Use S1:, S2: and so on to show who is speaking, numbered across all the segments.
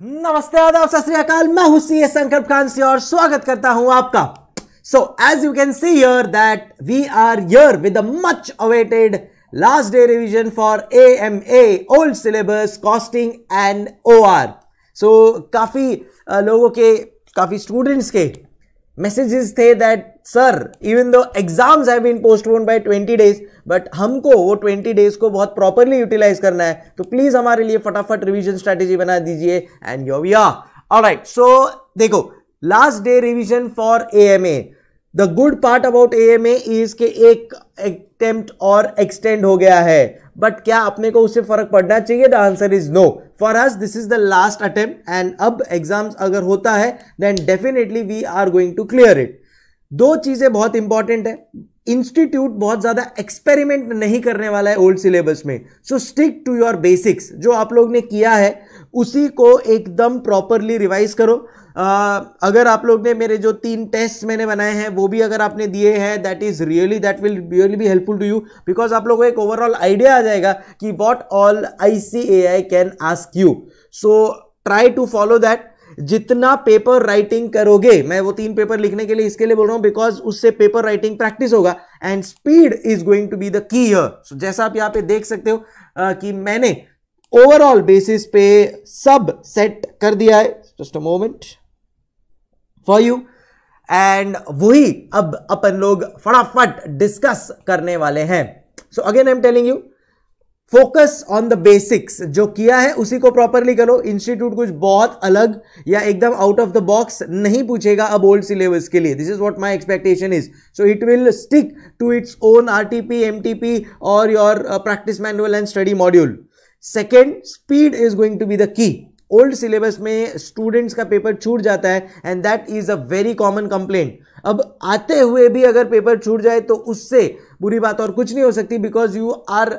S1: नमस्ते आदाब, सत मैं हूँ सी एस संकल्प खान से और स्वागत करता हूँ आपका। So as you can see here that we are here with a much awaited last day revision for A M A old syllabus costing and O R so काफ़ी लोगों के, काफ़ी स्टूडेंट्स के मैसेजेस थे that sir even though exams have been postpone by 20 days but हमको वो 20 days को बहुत प्रॉपरली यूटिलाइज करना है तो प्लीज़ हमारे लिए फटाफट रिवीजन स्ट्रेटेजी बना दीजिए and yo we are alright so देखो last day revision for AMA the good part about AMA is के एक अटेम्प्ट और एक्सटेंड हो गया है। बट क्या अपने को उससे फ़र्क पड़ना चाहिए? The answer is no for us this is the last attempt and अब एग्ज़ाम्स अगर होता है then definitely we are going to clear it दो चीज़ें बहुत इंपॉर्टेंट है। इंस्टीट्यूट बहुत ज़्यादा एक्सपेरिमेंट नहीं करने वाला है ओल्ड सिलेबस में। So stick to your basics जो आप लोग ने किया है उसी को एकदम प्रॉपरली रिवाइज करो। आ, अगर आप लोग ने मेरे जो तीन टेस्ट मैंने बनाए हैं वो भी अगर आपने दिए हैं that is really that will really be helpful to you because आप लोगों को एक ओवरऑल आइडिया आ जाएगा कि what all I C A I can ask you so try to follow that जितना पेपर राइटिंग करोगे मैं वो तीन पेपर लिखने के लिए इसके लिए बोल रहा हूँ बिकॉज़ उससे पेपर राइटिंग प्रैक्टिस होगा and speed is going to be the key so जैसा आप यहाँ पे देख सकते हो uh, कि मैंने ओवरऑल बेसिस पे सब सेट कर दिया है. Just a moment for you and वही अब अपन लोग फटाफट डिस्कस करने वाले हैं. So again I am telling you focus on the basics जो किया है उसी को प्रॉपरली करो. इंस्टीट्यूट कुछ बहुत अलग या एकदम आउट ऑफ़ द बॉक्स नहीं पूछेगा अब ओल्ड सिलेबस के लिए. This is what my expectation is so it will stick to its own RTP MTP और your practice manual and study module second speed is going to be the key old syllabus में students का paper छूट जाता है and that is a very common complaint अब आते हुए भी अगर पेपर छूट जाए तो उससे बुरी बात और कुछ नहीं हो सकती because you are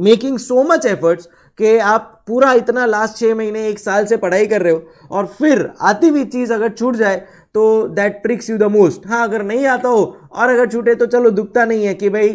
S1: making so much efforts कि आप पूरा इतना लास्ट छः महीने, एक साल से पढ़ाई कर रहे हो, और फिर आती हुई चीज़ अगर छूट जाए तो that tricks you the most हाँ अगर नहीं आता हो, और अगर छूटे तो चलो दुखता नहीं है कि भाई,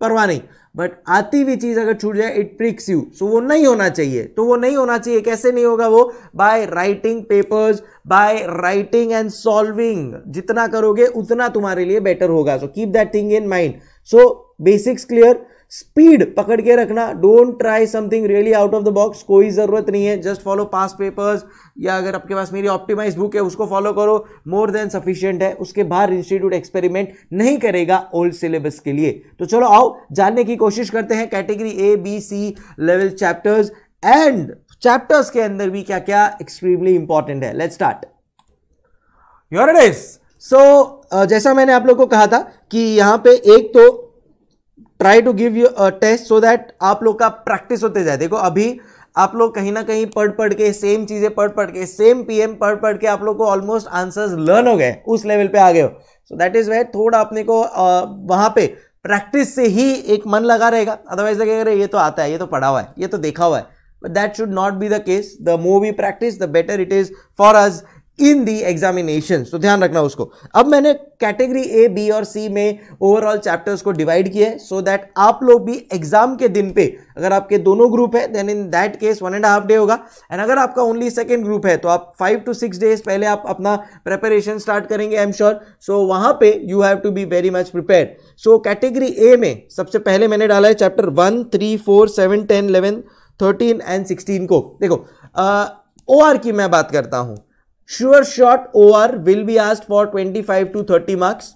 S1: परवाह नहीं। बट आती हुई चीज़ अगर छूट जाए इट प्रिक्स यू सो वो नहीं होना चाहिए। तो वो नहीं होना चाहिए। कैसे नहीं होगा वो? By writing papers by writing and solving जितना करोगे, उतना तुम्हारे लिए बेटर होगा। So keep that thing in mind so basics clear speed पकड़ के रखना। Don't try something really out of the box कोई ज़रूरत नहीं है। जस्ट फॉलो पास पेपर्स या अगर आपके पास मेरी ऑप्टिमाइज बुक है, उसको फॉलो करो। मोर देन सफिशियंट है। उसके बाहर इंस्टीट्यूट एक्सपेरिमेंट नहीं करेगा ओल्ड सिलेबस के लिए। तो चलो आओ, जानने की कोशिश करते हैं category A B C level chapters and chapters के अंदर भी क्या क्या एक्सट्रीमली इंपॉर्टेंट है लेट स्टार्ट योर सो जैसा मैंने आप लोग को कहा था कि यहाँ पे एक तो try to give you test so that आप लोग का प्रैक्टिस होते जाए। देखो अभी आप लोग कहीं ना कहीं पढ़ पढ़ के सेम चीज़ें पढ़ पढ़ के सेम पीएम पढ़ पढ़ के आप लोग को ऑलमोस्ट आंसर्स लर्न हो गए उस लेवल पे आ गए हो। सो दैट इज़ वे थोड़ा अपने को uh, वहाँ पे प्रैक्टिस से ही एक मन लगा रहेगा। अदरवाइज़ लगेगा ये तो आता है ये तो पढ़ा हुआ है ये तो देखा हुआ है। But that should not be the case the more we practice the better it is for us in the examination तो ध्यान रखना उसको। अब मैंने कैटेगरी ए बी और सी में ओवरऑल चैप्टर्स को डिवाइड किया है सो दैट आप लोग भी एग्ज़ाम के दिन पे, अगर आपके दोनों ग्रुप है then in that case one and half day होगा। एंड अगर आपका ओनली सेकेंड ग्रुप है तो आप फाइव टू सिक्स डेज़ पहले आप अपना प्रेपरेशन स्टार्ट करेंगे आई एम श्योर सो वहाँ पे you have to be very much prepare so category A में सबसे पहले मैंने डाला है chapter one three four seven ten eleven thirteen and sixteen को। देखो ओ आर की मैं बात करता हूँ। Sure shot over will be asked for 25 to 30 marks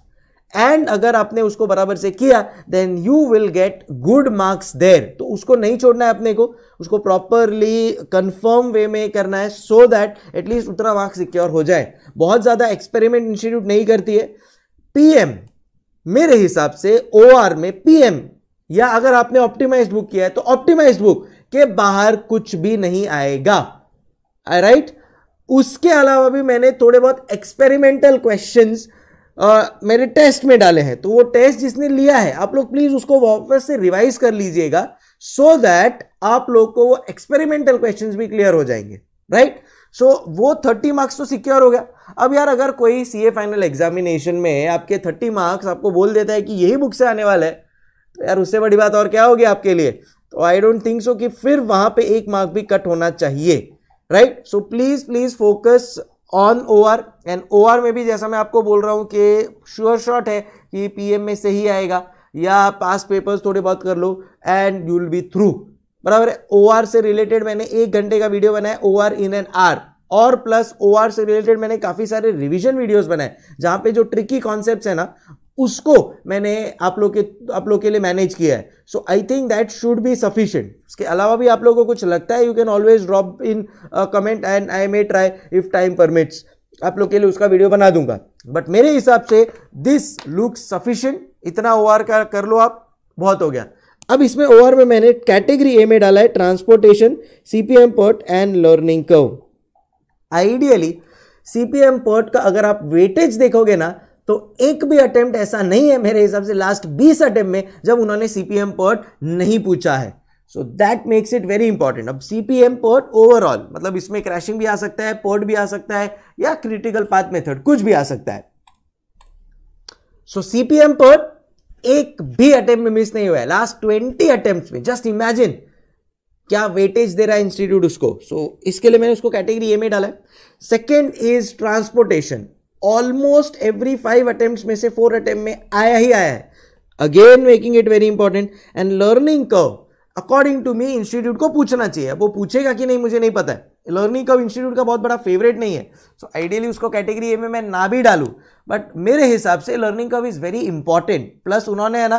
S1: and अगर आपने उसको बराबर से किया then you will get good marks there तो उसको नहीं छोड़ना है अपने को, उसको प्रॉपरली कंफर्म वे में करना है सो दैट एटलीस्ट उतना मार्क्स सिक्योर हो जाए. बहुत ज़्यादा एक्सपेरिमेंट इंस्टीट्यूट नहीं करती है. पीएम मेरे हिसाब से ओआर में पीएम या अगर आपने ऑप्टिमाइज बुक किया है तो ऑप्टिमाइज बुक के बाहर कुछ भी नहीं आएगा. Right right? उसके अलावा भी मैंने थोड़े बहुत एक्सपेरिमेंटल क्वेश्चंस मेरे टेस्ट में डाले हैं। तो वो टेस्ट जिसने लिया है आप लोग प्लीज़ उसको वापस से रिवाइज कर लीजिएगा सो so दैट आप लोग को वो एक्सपेरिमेंटल क्वेश्चंस भी क्लियर हो जाएँगे राइट right? सो so, वो थर्टी मार्क्स तो सिक्योर हो गया। अब यार अगर कोई सी ए फाइनल एग्जामिनेशन में आपके थर्टी मार्क्स आपको बोल देता है कि यही बुक से आने वाला है तो यार उससे बड़ी बात और क्या होगी आपके लिए? तो आई डोंट थिंक सो कि फिर वहाँ पे एक मार्क भी कट होना चाहिए। Right so please please focus on O R and O R में भी जैसा मैं आपको बोल रहा हूँ कि श्योर शॉट है कि पीएम में से ही आएगा। या पास पेपर्स थोड़े बहुत कर लो and you will be through बराबर है? ओ आर से रिलेटेड मैंने एक घंटे का वीडियो बनाया O R in N R और प्लस ओ आर से रिलेटेड मैंने काफ़ी सारे रिविजन वीडियोस बनाए, जहाँ पे जो ट्रिकी कॉन्सेप्ट है ना उसको मैंने आप लोग के, आप लोग के लिए मैनेज किया है। So I think that should be sufficient उसके अलावा भी आप लोगों को कुछ लगता है? You can always drop in comment and I may try if time permits आप लोग के लिए उसका वीडियो बना दूँगा। बट मेरे हिसाब से दिस लुक सफिशियंट इतना ओ का कर लो आप। बहुत हो गया। अब इसमें ओवर में मैंने कैटेगरी ए में डाला है transportation CPM PERT and learning curve ideally CPM PERT का अगर आप वेटेज देखोगे ना तो एक भी अटेम्प्ट ऐसा नहीं है मेरे हिसाब से लास्ट 20 अटेम्प्ट में जब उन्होंने सीपीएम पोर्ट नहीं पूछा है। So that makes it very important अब सीपीएम पोर्ट ओवरऑल मतलब इसमें क्रैशिंग भी आ सकता है पोर्ट भी आ सकता है या क्रिटिकल पाथ मेथड कुछ भी आ सकता है। सो सीपीएम पोर्ट एक भी अटेम्प्ट में मिस नहीं हुआ है। लास्ट ट्वेंटी अटेम्प्ट में जस्ट इमेजिन क्या वेटेज दे रहा है इंस्टीट्यूट उसको। सो so, इसके लिए मैंने उसको कैटेगरी ए में डाला है। Second is transportation almost every five attempt में से फोर अटेम्प्ट में आया ही आया है। Again making it very important and learning curve according to me institute को पूछना चाहिए। वो पूछेगा कि नहीं मुझे नहीं पता है। लर्निंग कर्व इंस्टीट्यूट का बहुत बड़ा फेवरेट नहीं है। सो so, आइडियली उसको कैटेगरी ए में मैं ना भी डालूं। बट मेरे हिसाब से learning curve is very important plus उन्होंने है ना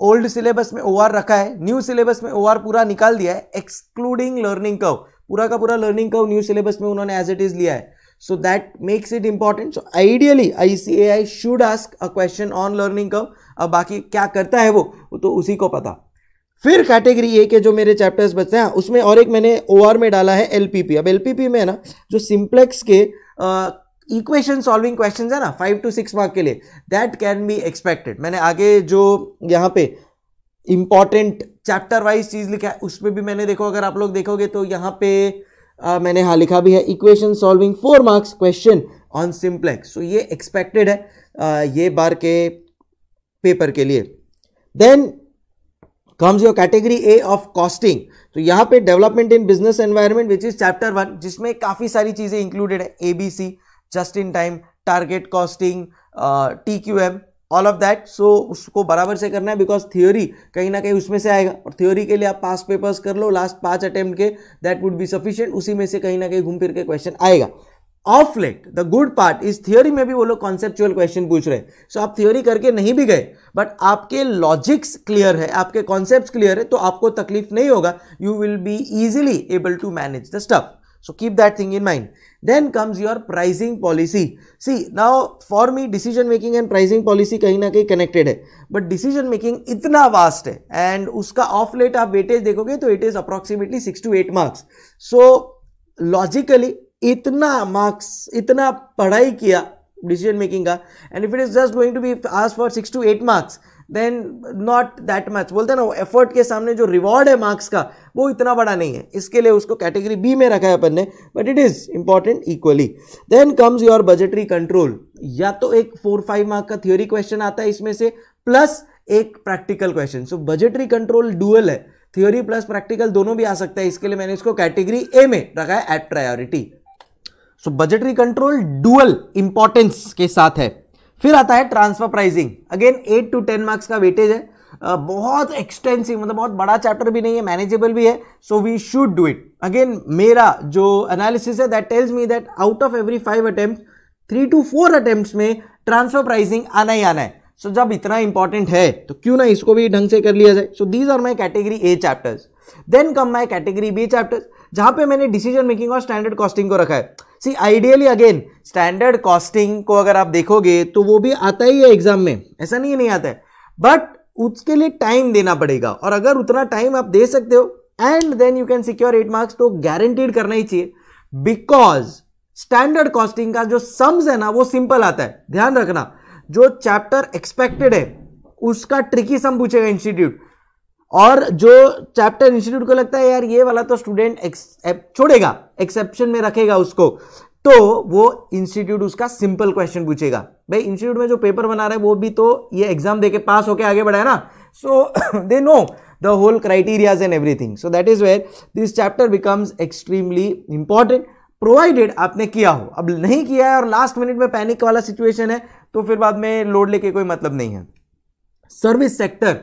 S1: ओल्ड सिलेबस में ओ रखा है। न्यू सिलेबस में ओ पूरा निकाल दिया है एक्सक्लूडिंग लर्निंग कर्व पूरा का पूरा लर्निंग कर्व न्यू सिलेबस में उन्होंने एज इट इज़ लिया है। So that makes it important. So ideally ICAI should ask a question on learning curve. अब बाकी क्या करता है वो? तो उसी को पता। फिर कैटेगरी ए के जो मेरे चैप्टर्स बचते हैं, उसमें और एक मैंने ओआर में डाला है एलपीपी अब एलपीपी में है ना, जो सिंप्लेक्स के इक्वेशन सॉल्विंग क्वेश्चंस है ना फाइव टू सिक्स मार्क के लिए दैट कैन बी एक्सपेक्टेड मैंने आगे जो यहाँ पे इंपॉर्टेंट चैप्टर वाइज चीज़ लिखा है, उसमें भी मैंने देखो, अगर आप लोग देखोगे तो यहाँ पे आ, मैंने हाँ लिखा भी है equation solving four marks question on simplex so ये एक्सपेक्टेड है आ, ये बार के पेपर के लिए. Then comes your category A of costing तो यहाँ पे development in business environment which is chapter one जिसमें काफ़ी सारी चीज़ें इंक्लूडेड है ABC just in time target costing T Q M all of that so उसको बराबर से करना है बिकॉज़ थियोरी कहीं ना कहीं उसमें से आएगा। और थ्योरी के लिए आप पास पेपर्स कर लो लास्ट पाँच अटेम्प्ट के दैट वुड बी सफिशियंट उसी में से कहीं ना कहीं घूम फिर के क्वेश्चन आएगा। Of late the good part इस थियोरी में भी वो लोग कॉन्सेप्चुअल क्वेश्चन पूछ रहे हैं। सो so, आप थियोरी करके नहीं भी गए बट आपके लॉजिक्स क्लियर है आपके कॉन्सेप्ट क्लियर है तो आपको तकलीफ़ नहीं होगा। You will be easily able to manage the stuff so keep that thing in mind then comes your pricing policy see now for me decision making and pricing policy कहीं ना कहीं connected है। बट डिसीज़न मेकिंग इतना vast है and उसका of late आप weightage देखोगे तो it is approximately six to eight marks so logically इतना मार्क्स इतना पढ़ाई किया डिसीज़न मेकिंग का and if it is just going to be आज for six to eight marks then not that much बोलते हैं ना, वो एफर्ट के सामने जो रिवॉर्ड है मार्क्स का, वो इतना बड़ा नहीं है। इसके लिए उसको कैटेगरी बी में रखा है अपन ने but it is important equally then comes your budgetary control या तो एक फोर फाइव मार्क का थियोरी क्वेश्चन आता है इसमें से प्लस एक practical question so budgetary control dual है। थियोरी प्लस प्रैक्टिकल दोनों भी आ सकता है। इसके लिए मैंने इसको कैटेगरी ए में रखा है at priority so budgetary control dual importance के साथ है। फिर आता है transfer pricing again eight to ten marks का वेटेज है। बहुत एक्सटेंसिव मतलब बहुत बड़ा चैप्टर भी नहीं है मैनेजेबल भी है so we should do it again मेरा जो एनालिसिस है that tells me that out of every five attempt three to four attempt में ट्रांसफ़र प्राइसिंग आना ही आना है। सो so, जब इतना इंपॉर्टेंट है तो क्यों ना इसको भी ढंग से कर लिया जाए। So these are my category A chapters then come my category B chapters जहाँ पे मैंने डिसीज़न मेकिंग और स्टैंडर्ड कॉस्टिंग को रखा है। See ideally again standard costing को अगर आप देखोगे तो वो भी आता ही है एग्ज़ाम में। ऐसा नहीं नहीं आता है। बट उसके लिए टाइम देना पड़ेगा। और अगर उतना टाइम आप दे सकते हो and then you can secure eight marks तो गारंटीड करना ही चाहिए। बिकॉज़ स्टैंडर्ड कॉस्टिंग का जो सम्स है ना, वो सिंपल आता है। ध्यान रखना, जो चैप्टर एक्सपेक्टेड है, उसका ट्रिकी सम पूछेगा इंस्टीट्यूट और जो चैप्टर इंस्टीट्यूट को लगता है, यार, ये वाला तो स्टूडेंट छोड़ेगा एक्सेप्शन में रखेगा उसको। तो वो इंस्टीट्यूट उसका सिंपल क्वेश्चन पूछेगा। भाई इंस्टीट्यूट में जो पेपर बना रहा है, वो भी तो ये एग्ज़ाम देके पास होके आगे बढ़ा है ना? So, they know the whole criterias and everything. So that is where this chapter becomes extremely important provided आपने किया हो। अब नहीं किया है और लास्ट मिनट में पैनिक वाला सिचुएशन है तो फिर बाद में लोड लेके कोई मतलब नहीं है। सर्विस सेक्टर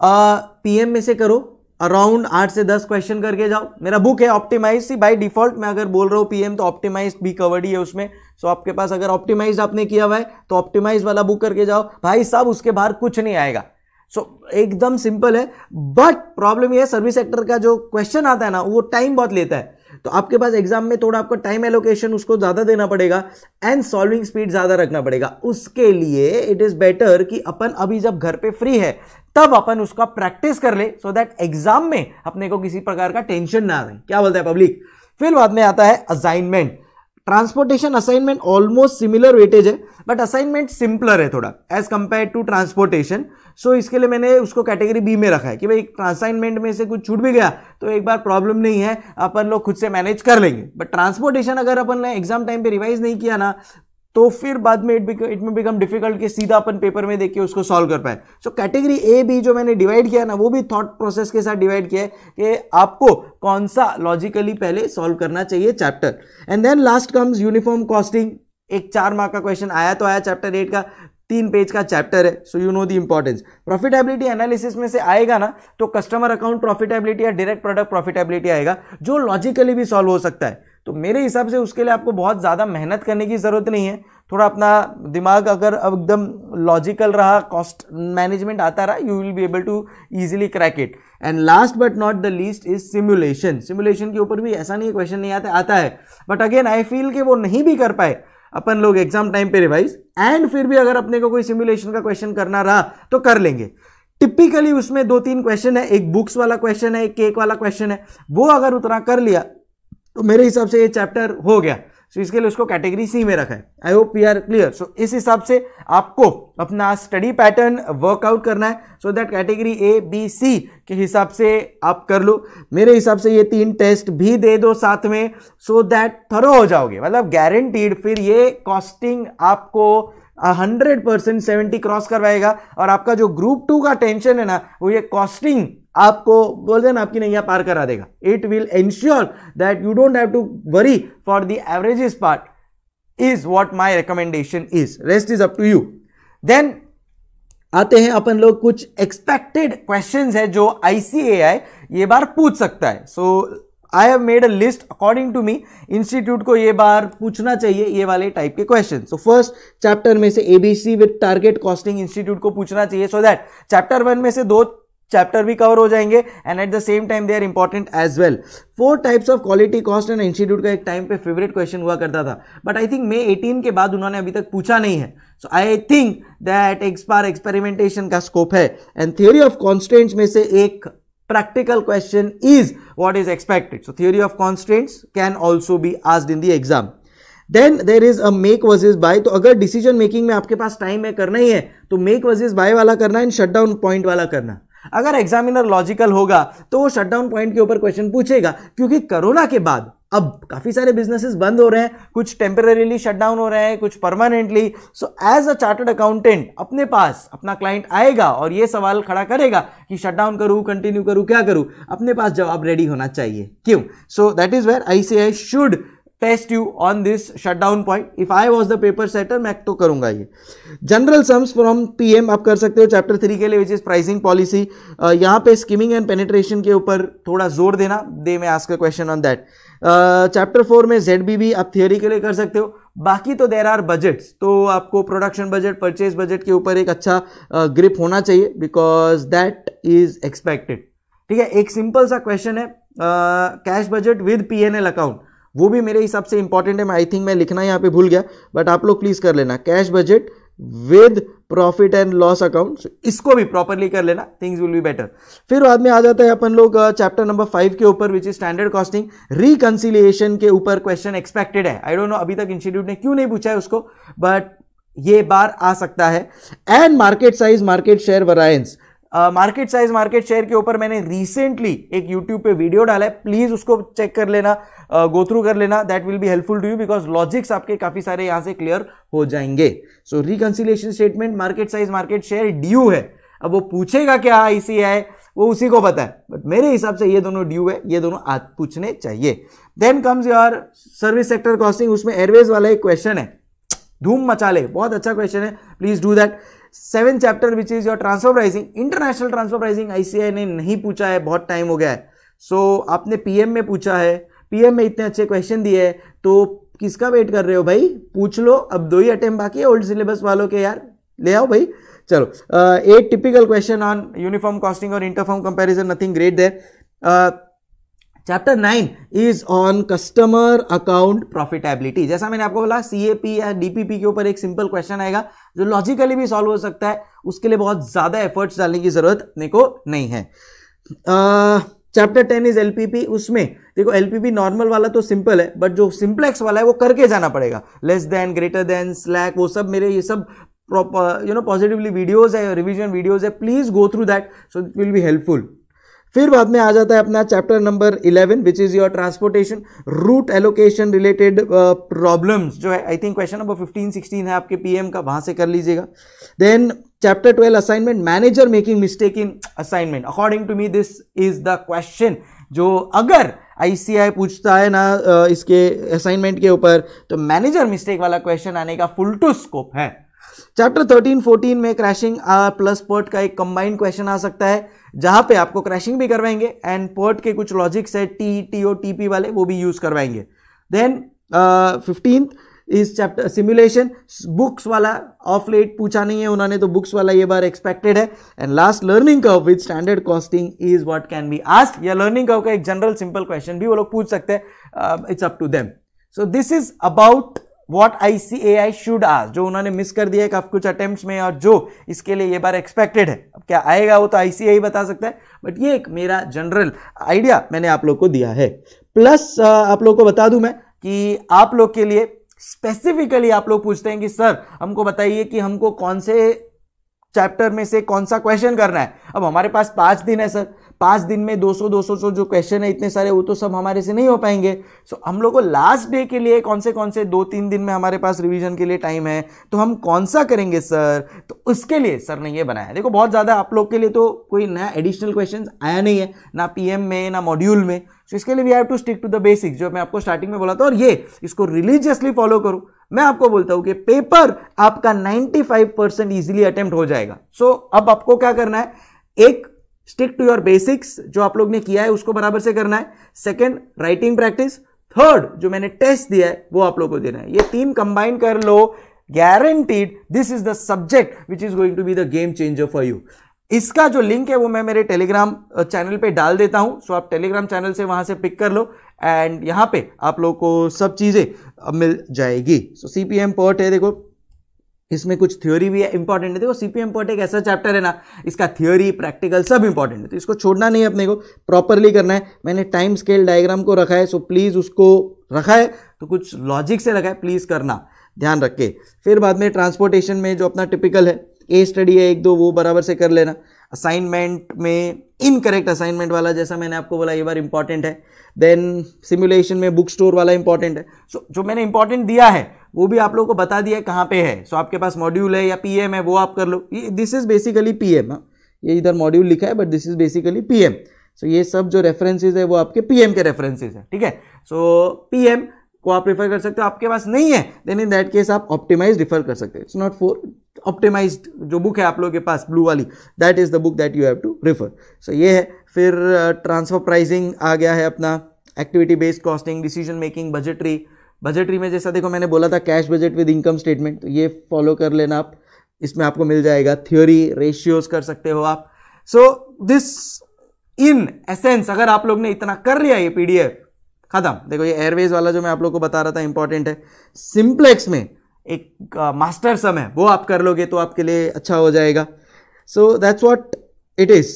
S1: पीएम में से करो अराउंड आठ से दस क्वेश्चन करके जाओ। मेरा बुक है ऑप्टिमाइज सी बाय डिफ़ॉल्ट मैं अगर बोल रहा हूँ पीएम तो ऑप्टिमाइज भी कवर्ड ही है उसमें। सो आपके पास अगर ऑप्टिमाइज आपने किया हुआ है तो ऑप्टिमाइज वाला बुक करके जाओ। भाई साहब उसके बाहर कुछ नहीं आएगा। सो so, एकदम सिंपल है। बट प्रॉब्लम यह है सर्विस सेक्टर का जो क्वेश्चन आता है ना वो टाइम बहुत लेता है। तो आपके पास एग्ज़ाम में थोड़ा आपको टाइम एलोकेशन उसको ज़्यादा देना पड़ेगा एंड सॉल्विंग स्पीड ज़्यादा रखना पड़ेगा। उसके लिए इट इज़ बेटर कि अपन अभी जब घर पे फ्री है तब अपन उसका प्रैक्टिस कर ले सो दैट एग्ज़ाम में अपने को किसी प्रकार का टेंशन ना आए। क्या बोलता है पब्लिक फिर बाद में आता है assignment transportation assignment almost similar weightage है बट असाइनमेंट सिंपलर है थोड़ा as compare to transportation so इसके लिए मैंने उसको कैटेगरी बी में रखा है कि भाई असाइनमेंट में से कुछ छूट भी गया तो एक बार प्रॉब्लम नहीं है, अपन लोग खुद से मैनेज कर लेंगे। बट ट्रांसपोर्टेशन अगर अपन ने एग्ज़ाम टाइम पे रिवाइज नहीं किया ना तो फिर बाद में इट इट में बिकम डिफ़िकल्ट कि सीधा अपन पेपर में देख के उसको सॉल्व कर पाए। सो कैटेगरी ए बी जो मैंने डिवाइड किया ना, वो भी थॉट प्रोसेस के साथ डिवाइड किया है कि आपको कौन सा लॉजिकली पहले सॉल्व करना चाहिए chapter and then last comes uniform costing एक चार मार्क का क्वेश्चन आया तो आया चैप्टर एट का, तीन पेज का चैप्टर है। So you know the importance profitability analysis में से आएगा ना तो कस्टमर अकाउंट प्रॉफिटेबिलिटी या डायरेक्ट प्रोडक्ट प्रॉफिटेबिलिटी आएगा, जो लॉजिकली भी सॉल्व हो सकता है। तो मेरे हिसाब से उसके लिए आपको बहुत ज़्यादा मेहनत करने की ज़रूरत नहीं है। थोड़ा अपना दिमाग अगर अब एकदम लॉजिकल रहा कॉस्ट मैनेजमेंट आता रहा you will be able to easily crack it and last but not the least is simulation simulation के ऊपर भी ऐसा नहीं क्वेश्चन नहीं आता आता है। बट अगेन आई फील कि वो नहीं भी कर पाए। अपन लोग एग्ज़ाम टाइम पे रिवाइज एंड फिर भी अगर अपने को कोई सिमुलेशन का क्वेश्चन करना रहा तो कर लेंगे। टिपिकली उसमें दो तीन क्वेश्चन है, एक बुक्स वाला क्वेश्चन है, एक केक वाला क्वेश्चन है। वो अगर उतना कर लिया तो मेरे हिसाब से ये चैप्टर हो गया। सो इसके लिए उसको कैटेगरी सी में रखा है। I hope we are clear so इस हिसाब से आपको अपना स्टडी पैटर्न वर्कआउट करना है। So that category A B C के हिसाब से आप कर लो। मेरे हिसाब से ये तीन टेस्ट भी दे दो साथ में सो दैट थरो हो जाओगे। मतलब गारंटीड फिर ये कॉस्टिंग आपको हंड्रेड परसेंट सेवेंटी क्रॉस करवाएगा। और आपका जो ग्रुप टू का टेंशन है ना, वो ये कॉस्टिंग आपको बोल देना आपकी नैया पार करा देगा। It will ensure that you don't have to worry for the averages part is what my recommendation is rest is up to you then आते हैं अपन लोग कुछ एक्सपेक्टेड क्वेश्चन है जो आईसीएआई ये बार पूछ सकता है। So I have made a list according to me institute को ये बार पूछना चाहिए ये वाले टाइप के क्वेश्चन सो फ़र्स्ट चैप्टर में से ABC with target costing institute को पूछना चाहिए सो दैट चैप्टर वन में से दो चैप्टर भी कवर हो जाएँगे and at the same time they are important as well four types of quality cost and institute का एक टाइम पे फेवरेट क्वेश्चन हुआ करता था. बट आई थिंक मे 18 के बाद उन्होंने अभी तक पूछा नहीं है. सो आई थिंक दैट एक्सपार एक्सपेरिमेंटेशन का स्कोप है. एंड थियोरी ऑफ़ कॉन्स्टेंट्स में से एक practical question is what is expected. So theory of constraints can also be asked in the exam. Then there is a make versus buy तो अगर decision making में आपके पास time है, करना ही है तो मेक वर्सेज बाय वाला करना एंड शट डाउन पॉइंट वाला करना. अगर एग्जामिनर लॉजिकल होगा तो वो शटडाउन पॉइंट के ऊपर क्वेश्चन पूछेगा, क्योंकि कोरोना के बाद अब काफ़ी सारे बिजनेसेस बंद हो रहे हैं, कुछ टेम्पररीली शटडाउन हो रहे हैं, कुछ permanently so as a chartered accountant अपने पास अपना क्लाइंट आएगा और ये सवाल खड़ा करेगा कि शटडाउन करूँ कंटिन्यू करूँ, क्या करूँ, अपने पास जवाब रेडी होना चाहिए। क्यों? So that is where I I should test you on this shutdown point if I was the paper setter मैं तो करूँगा ये। जनरल सम्स फ्रॉम पीएम आप कर सकते हो चैप्टर थ्री के लिए विच इज़ प्राइसिंग पॉलिसी यहाँ पे स्कीमिंग एंड पेनिट्रेशन के ऊपर थोड़ा ज़ोर देना। They may ask question on that chapter four में जेड बी आप थियोरी के लिए कर सकते हो। बाकी तो देर आर बजट्स तो आपको प्रोडक्शन बजट परचेज बजट के ऊपर एक अच्छा ग्रिप uh, होना चाहिए बिकॉज़ दैट इज़ एक्सपेक्टेड ठीक है? एक सिंपल सा क्वेश्चन है। Cash budget with P N L account वो भी मेरे हिसाब से इंपॉर्टेंट है, मैं आई थिंक मैं लिखना यहाँ पे भूल गया बट आप लोग प्लीज़ कर लेना। Cash budget with profit and loss account इसको भी प्रॉपरली कर लेना थिंग्स विल बी बेटर फिर बाद में आ जाता है अपन लोग चैप्टर नंबर फाइव के ऊपर which is standard costing reconciliation के ऊपर क्वेश्चन एक्सपेक्टेड है। आई डोंट नो अभी तक इंस्टीट्यूट ने क्यों नहीं पूछा है उसको बट ये बार आ सकता है। And market size market share variance market size market share के ऊपर मैंने रिसेंटली एक यूट्यूब पे वीडियो डाला है। प्लीज़ उसको चेक कर लेना गो थ्रू कर लेना। That will be helpful to you because logics आपके काफ़ी सारे यहाँ से क्लियर हो जाएँगे। So reconciliation statement market size market share due है। अब वो पूछेगा क्या आईसीआई वो उसी को पता है। बट मेरे हिसाब से ये दोनों ड्यू है। ये दोनों आज पूछने चाहिए। Then comes your service sector costing उसमें एयरवेज वाला एक क्वेश्चन है। धूम मचा ले। बहुत अच्छा क्वेश्चन है। Please do that seven chapter which is your transfer pricing international transfer pricing ICI ने नहीं पूछा है बहुत टाइम हो गया है। सो so, आपने पीएम में पूछा है। पीएम में इतने अच्छे क्वेश्चन दिए हैं। तो किसका वेट कर रहे हो भाई? पूछ लो। अब दो ही अटेम्प बाकी है ओल्ड सिलेबस वालों के यार। ले आओ भाई। चलो at typical question on uniform costing और interfirm comparison nothing great there chapter nine is on customer account profitability जैसा मैंने आपको बोला सीएपी या डीपीपी के ऊपर एक सिंपल क्वेश्चन आएगा, जो लॉजिकली भी सॉल्व हो सकता है, उसके लिए बहुत ज़्यादा एफर्ट्स डालने की ज़रूरत अपने को नहीं है। चैप्टर टेन इज़ एलपीपी उसमें देखो एलपीपी नॉर्मल वाला तो सिंपल है बट जो सिंप्लेक्स वाला है, वो करके जाना पड़ेगा। Less than greater than slack वो सब मेरे, ये सब यू नो पॉजिटिवली वीडियोज़ है रिविजन वीडियोज़ है please go through that so it will be helpful फिर बाद में आ जाता है अपना chapter number 11 which is your transportation route allocation related problems जो है आई थिंक क्वेश्चन नंबर 15 16 है आपके पीएम का वहाँ से कर लीजिएगा। Then chapter 12 assignment manager making mistake in assignment according to me this is the question जो अगर आईसीआई पूछता है ना uh, इसके असाइनमेंट के ऊपर तो मैनेजर मिस्टेक वाला क्वेश्चन आने का फुल टू स्कोप है। चैप्टर 13 14 में क्रैशिंग प्लस पोर्ट का एक कंबाइंड क्वेश्चन आ सकता है, जहाँ पे आपको क्रैशिंग भी करवाएँगे एंड पोर्ट के कुछ लॉजिक्स है T T O T P वाले, वो भी यूज़ करवाएँगे। देन फिफ्टींथ इस चैप्टर सिमुलेशन बुक्स वाला ऑफ़ लेट पूछा नहीं है उन्होंने तो बुक्स वाला ये बार एक्सपेक्टेड है। And last learning curve with standard costing is what can be ask या लर्निंग कर्व का एक जनरल सिंपल क्वेश्चन भी वो लोग पूछ सकते हैं it's up to them so this is about what I C A I should आज जो उन्होंने मिस कर दिया है कुछ अटेम्प्ट में और जो इसके लिए ये बार एक्सपेक्टेड है। अब क्या आएगा वो तो आईसीआई बता सकता है। बट ये एक मेरा जनरल आइडिया मैंने आप लोग को दिया है। प्लस आप लोग को बता दूँ मैं कि आप लोग के लिए स्पेसिफिकली आप लोग पूछते हैं कि, सर, हमको बताइए कि हमको कौन से चैप्टर में से कौन सा क्वेश्चन करना है? अब हमारे पास पाँच दिन है, सर। पाँच दिन में 200 200 जो क्वेश्चन है इतने सारे वो तो सब हमारे से नहीं हो पाएँगे। सो हम लोग को लास्ट डे के लिए कौन से कौन से दो तीन दिन में हमारे पास रिवीजन के लिए टाइम है तो हम कौन सा करेंगे सर तो उसके लिए सर ने ये बनाया देखो बहुत ज़्यादा आप लोग के लिए तो कोई नया एडिशनल क्वेश्चन आया नहीं है ना पीएम में ना मॉड्यूल में। सो इसके लिए we have to stick to the basics जो मैं आपको स्टार्टिंग में बोला था और ये इसको रिलीजियसली फॉलो करूँ। मैं आपको बोलता हूँ कि पेपर आपका 95 परसेंट इजिली अटेम्प्ट हो जाएगा। सो so, अब आपको क्या करना है? एक स्टिक टू योर बेसिक्स जो आप लोग ने किया है, उसको बराबर से करना है। सेकेंड राइटिंग प्रैक्टिस थर्ड जो मैंने टेस्ट दिया है, वो आप लोग को देना है। ये तीन कंबाइन कर लो। Guaranteed this is the subject which is going to be the game changer for you इसका जो लिंक है, वो मैं मेरे टेलीग्राम चैनल पे डाल देता हूँ। सो आप टेलीग्राम चैनल से वहाँ से पिक कर लो। एंड यहाँ पे आप लोग को सब चीज़ें मिल जाएगी। सो सीपीएम पोर्ट है देखो। इसमें कुछ थ्योरी भी है इंपॉर्टेंट है। देखो सीपीएम पोर्ट एक ऐसा चैप्टर है ना इसका थ्योरी प्रैक्टिकल सब इंपॉर्टेंट है। तो इसको छोड़ना नहीं है अपने को प्रॉपरली करना है। मैंने टाइम स्केल डायग्राम को रखा है सो प्लीज़ उसको रखा है। तो कुछ लॉजिक से रखा है प्लीज़ करना ध्यान रख। के फिर बाद में ट्रांसपोर्टेशन में जो अपना टिपिकल है ए स्टडी है एक दो वो बराबर से कर लेना। असाइनमेंट में इनकरेक्ट असाइनमेंट वाला जैसा मैंने आपको बोला ये बार इंपॉर्टेंट है। देन सिमुलेशन में बुक स्टोर वाला इंपॉर्टेंट है। सो so, जो मैंने इंपॉर्टेंट दिया है वो भी आप लोगों को बता दिया है कहाँ पे है। सो so, आपके पास मॉड्यूल है या पीएम है वो आप कर लो। ये दिस इज़ बेसिकली पीएम ये इधर मॉड्यूल लिखा है but this is basically PM so ये सब जो रेफरेंसेज है वो आपके पीएम के रेफरेंसेज है ठीक है? सो पीएम को आप रिफर कर सकते हो आपके पास नहीं है। देन इन दैट केस आप ऑप्टिमाइज रिफर कर सकते हो। इट्स नॉट फॉर ऑप्टिमाइज जो बुक है आप लोगों के पास ब्लू वाली that is the book that you have to refer so ये है। फिर ट्रांसफ़र uh, प्राइसिंग आ गया है अपना। Activity based costing decision making budgetary budgetary में जैसा देखो मैंने बोला था cash budget with income statement तो ये फॉलो कर लेना आप। इसमें आपको मिल जाएगा थ्योरी रेशियोज कर सकते हो आप। सो दिस इन एसेंस अगर आप लोग ने इतना कर लिया ये पीडीएफ खत्म। देखो ये एयरवेज वाला जो मैं आप लोग को बता रहा था इंपॉर्टेंट है। सिंप्लेक्स में एक मास्टर सम है, वो आप कर लोगे तो आपके लिए अच्छा हो जाएगा। So that's what it is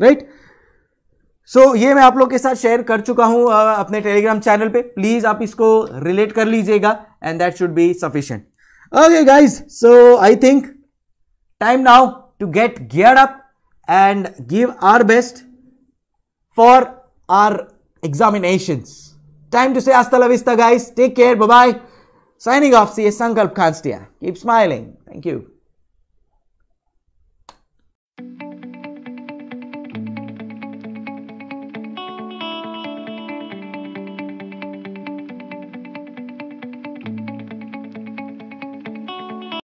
S1: right so so, ये मैं आप लोग के साथ शेयर कर चुका हूँ अपने टेलीग्राम चैनल पे। प्लीज़ आप इसको रिलेट कर लीजिएगा and that should be sufficient okay guys so I think time now to get gear up and give our best for our examination time to say hasta la vista guys take care bye signing off C Sankalp Kanstiya keep smiling thank you